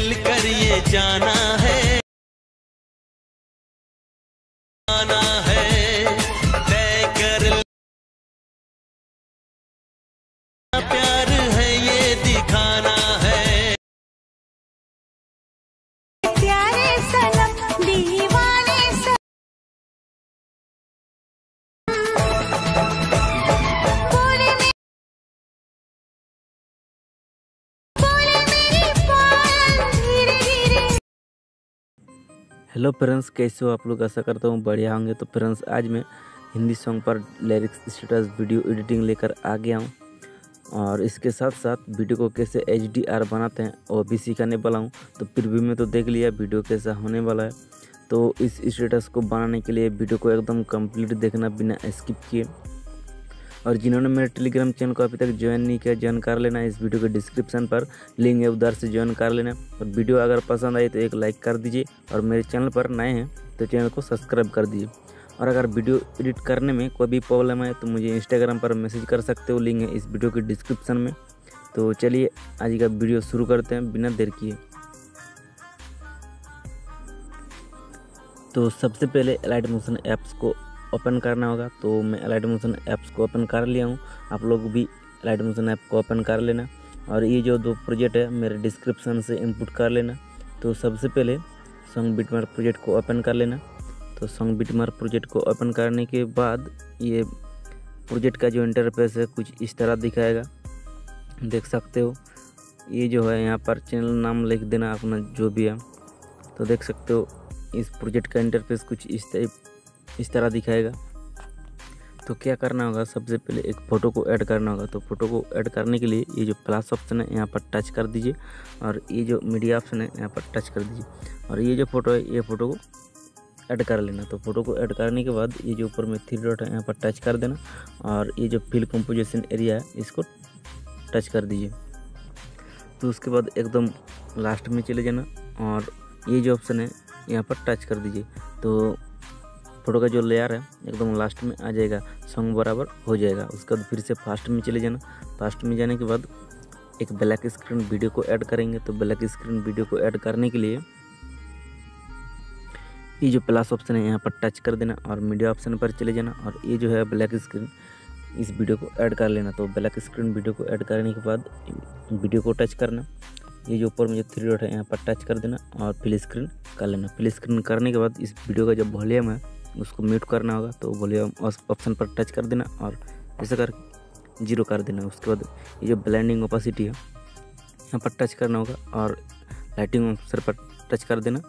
मिलकर ये जाना है। आना है। तय कर प्यार हेलो फ्रेंड्स, कैसे हो आप लोग? आशा करता हूँ बढ़िया होंगे। तो फ्रेंड्स, आज मैं हिंदी सॉन्ग पर लिरिक्स स्टेटस वीडियो एडिटिंग लेकर आ गया हूँ। और इसके साथ साथ वीडियो को कैसे एच बनाते हैं वो भी सिखाने वाला हूँ। तो प्रीव्यू में तो देख लिया वीडियो कैसा होने वाला है। तो इस स्टेटस को बनाने के लिए वीडियो को एकदम कंप्लीट देखना बिना स्किप किए। और जिन्होंने मेरे टेलीग्राम चैनल को अभी तक ज्वाइन नहीं किया ज्वाइन कर लेना। इस वीडियो के डिस्क्रिप्शन पर लिंक है, उधर से ज्वाइन कर लेना। और वीडियो अगर पसंद आई तो एक लाइक कर दीजिए। और मेरे चैनल पर नए हैं तो चैनल को सब्सक्राइब कर दीजिए। और अगर वीडियो एडिट करने में कोई भी प्रॉब्लम है तो मुझे इंस्टाग्राम पर मैसेज कर सकते हो। लिंक है इस वीडियो के डिस्क्रिप्शन में। तो चलिए, आज का वीडियो शुरू करते हैं बिना देर किए। तो सबसे पहले एलाइट मोशन ऐप्स को ओपन करना होगा तो मैं एलाइट मोशन ऐप्स को ओपन कर लिया हूँ। आप लोग भी एलाइट मोशन ऐप को ओपन कर लेना। और ये जो दो प्रोजेक्ट है, मेरे डिस्क्रिप्शन से इनपुट कर लेना। तो सबसे पहले सॉन्ग बिटमार प्रोजेक्ट को ओपन कर लेना। तो सॉन्ग बिटमार प्रोजेक्ट को ओपन करने के बाद ये प्रोजेक्ट का जो इंटरफेस है, कुछ इस तरह दिखाएगा। देख सकते हो, ये जो है यहाँ पर चैनल नाम लिख देना अपना जो भी है। तो देख सकते हो, इस प्रोजेक्ट का इंटरफेस कुछ इस टाइप इस तरह दिखाएगा। तो क्या करना होगा? सबसे पहले एक फ़ोटो को ऐड करना होगा। तो फ़ोटो को ऐड करने के लिए ये जो प्लस ऑप्शन है, यहाँ पर टच कर दीजिए और ये जो मीडिया ऑप्शन है, यहाँ पर टच कर दीजिए। और ये जो फ़ोटो है, ये फ़ोटो को ऐड कर लेना। तो फ़ोटो को ऐड करने के बाद ये जो ऊपर में थ्री डॉट है, यहाँ पर टच कर देना और ये जो फिल कंपोजिशन एरिया है, इसको टच कर दीजिए। तो उसके बाद एकदम लास्ट में चले जाना और ये जो ऑप्शन है, यहाँ पर टच कर दीजिए। तो फ़ोटो का जो लेयर है, एकदम लास्ट में आ जाएगा सॉन्ग बराबर हो जाएगा। उसके बाद फिर से फास्ट में चले जाना। फास्ट में जाने के बाद एक ब्लैक स्क्रीन वीडियो को ऐड करेंगे। तो ब्लैक स्क्रीन वीडियो को ऐड करने के लिए ये जो प्लस ऑप्शन है, यहाँ पर टच कर देना और मीडिया ऑप्शन पर चले जाना और ये जो है ब्लैक स्क्रीन इस वीडियो को ऐड कर लेना। तो ब्लैक स्क्रीन वीडियो को ऐड करने के बाद वीडियो को टच करना। ये जो ऊपर में जो थ्री डॉट है, यहाँ पर टच कर देना और फिल स्क्रीन कर लेना। फिल स्क्रीन करने के बाद इस वीडियो का जो वॉल्यूम है उसको म्यूट करना होगा तो वॉल्यूम ऑप्शन पर टच कर देना और ऐसे कर ज़ीरो कर देना। उसके बाद ये जो ब्लेंडिंग ओपासिटी है, यहाँ पर टच करना होगा और लाइटिंग ऑप्शन पर टच कर देना।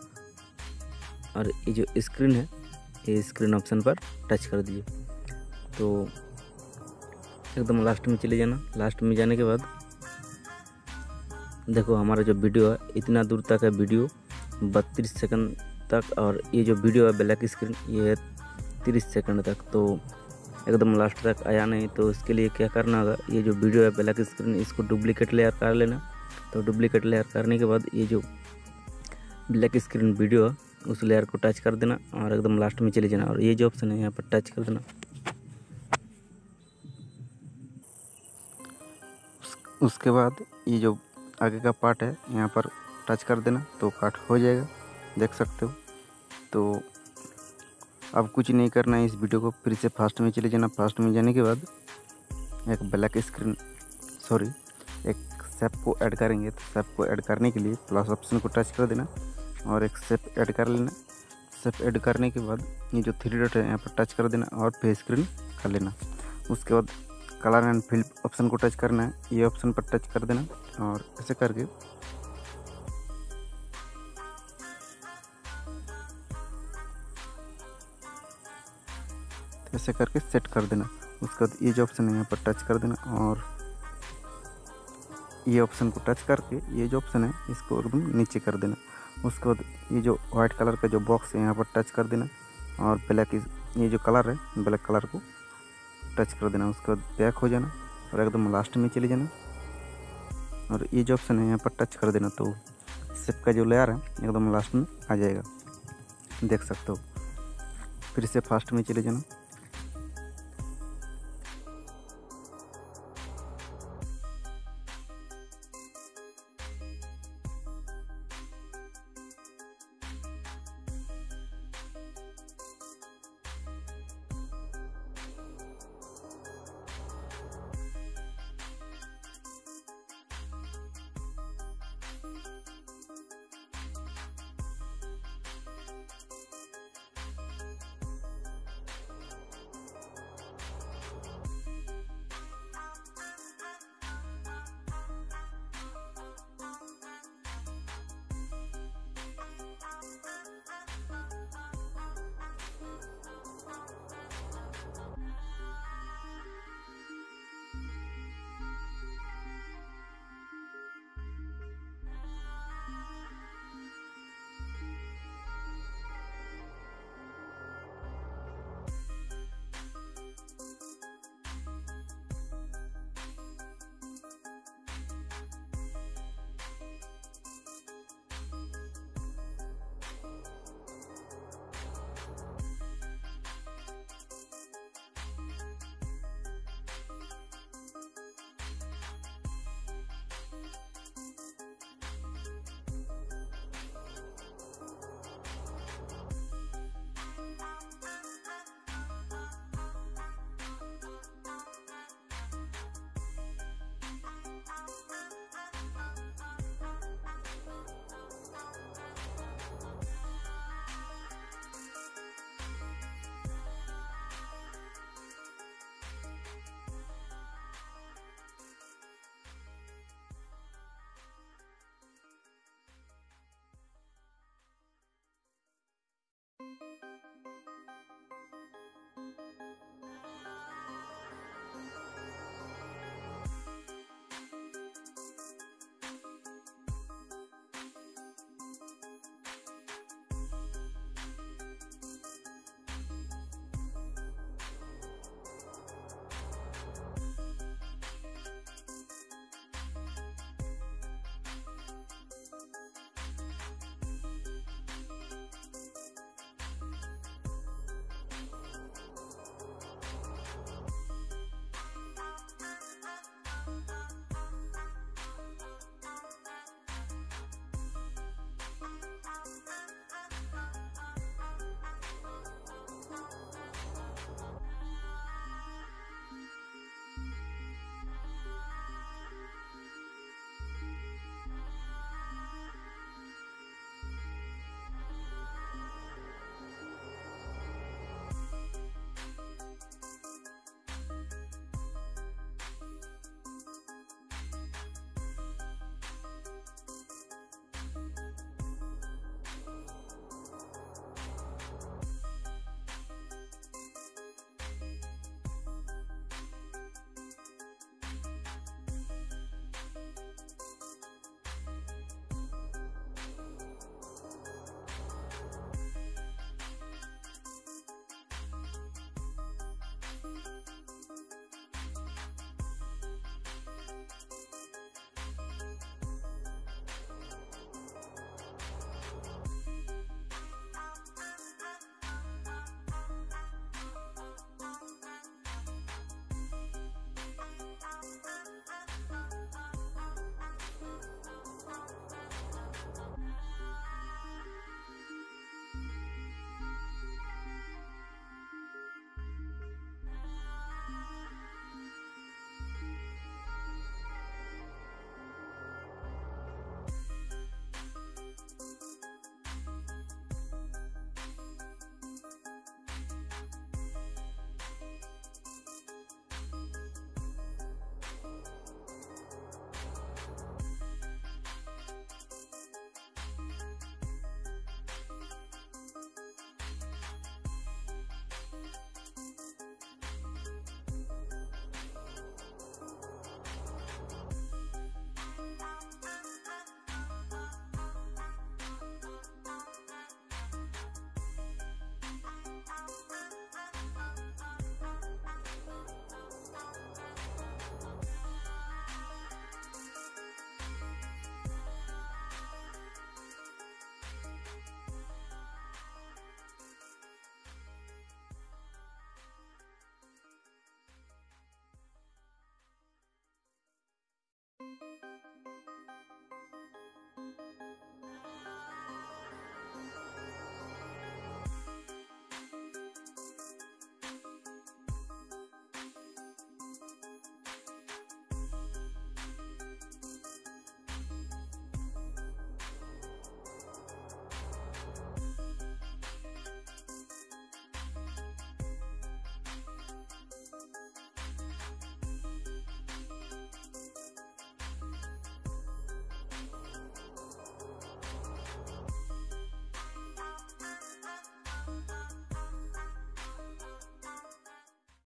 और ये जो स्क्रीन है, ये स्क्रीन ऑप्शन पर टच कर दीजिए। तो एकदम लास्ट में चले जाना। लास्ट में जाने के बाद देखो हमारा जो वीडियो है, इतना दूर तक है वीडियो बत्तीस सेकंड तक और ये जो वीडियो है ब्लैक स्क्रीन, ये है तीस सेकंड तक तो एकदम लास्ट तक आया नहीं तो इसके लिए क्या करना होगा? ये जो वीडियो है ब्लैक स्क्रीन, इसको डुप्लीकेट लेयर कर लेना। तो डुप्लीकेट लेयर करने के बाद ये जो ब्लैक स्क्रीन वीडियो है, उस लेयर को टच कर देना और एकदम लास्ट में चले जाना। और ये जो ऑप्शन है, यहाँ पर टच कर देना। उसके बाद ये जो आगे का पार्ट है, यहाँ पर टच कर देना तो कट हो जाएगा। देख सकते हो। तो अब कुछ नहीं करना है इस वीडियो को, फिर से फास्ट में चले जाना। फास्ट में जाने के बाद एक ब्लैक स्क्रीन सॉरी एक सेप को ऐड करेंगे। तो सेप को ऐड करने के लिए प्लस ऑप्शन को टच कर देना और एक सेप ऐड कर लेना। सेप ऐड करने के बाद ये जो थ्री डॉट है, यहाँ पर टच कर देना और फेस स्क्रीन कर लेना। उसके बाद कलर एंड फ़िल्म ऑप्शन को टच करना है। ये ऑप्शन पर टच कर देना और ऐसे करके ऐसे करके सेट कर देना। उसके बाद ये जो ऑप्शन है यहाँ पर टच कर देना और ये ऑप्शन को टच करके ये जो ऑप्शन है, इसको एकदम नीचे कर देना। उसके बाद ये जो वाइट कलर का जो बॉक्स है, यहाँ पर टच कर देना और ब्लैक ये जो कलर है ब्लैक कलर को टच कर देना। उसके बाद बैक हो जाना और एकदम लास्ट में चले जाना। और ये जो ऑप्शन है, यहाँ पर टच कर देना। तो सेप का जो लेयर है, एकदम लास्ट में आ जाएगा। देख सकते हो। फिर से फास्ट में चले जाना।